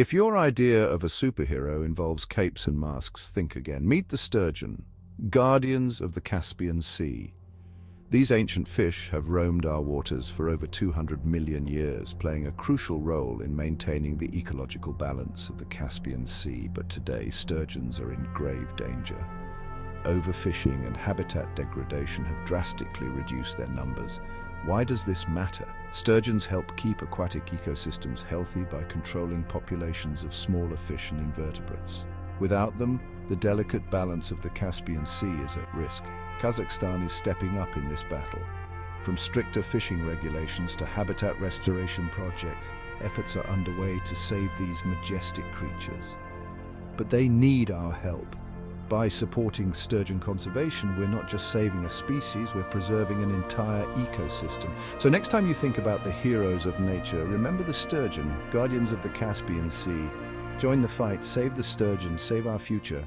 If your idea of a superhero involves capes and masks, think again. Meet the sturgeon, guardians of the Caspian Sea. These ancient fish have roamed our waters for over 200 million years, playing a crucial role in maintaining the ecological balance of the Caspian Sea. But today, sturgeons are in grave danger. Overfishing and habitat degradation have drastically reduced their numbers. Why does this matter? Sturgeons help keep aquatic ecosystems healthy by controlling populations of smaller fish and invertebrates. Without them, the delicate balance of the Caspian Sea is at risk. Kazakhstan is stepping up in this battle. From stricter fishing regulations to habitat restoration projects, efforts are underway to save these majestic creatures. But they need our help. By supporting sturgeon conservation, we're not just saving a species, we're preserving an entire ecosystem. So next time you think about the heroes of nature, remember the sturgeon, guardians of the Caspian Sea. Join the fight, save the sturgeon, save our future.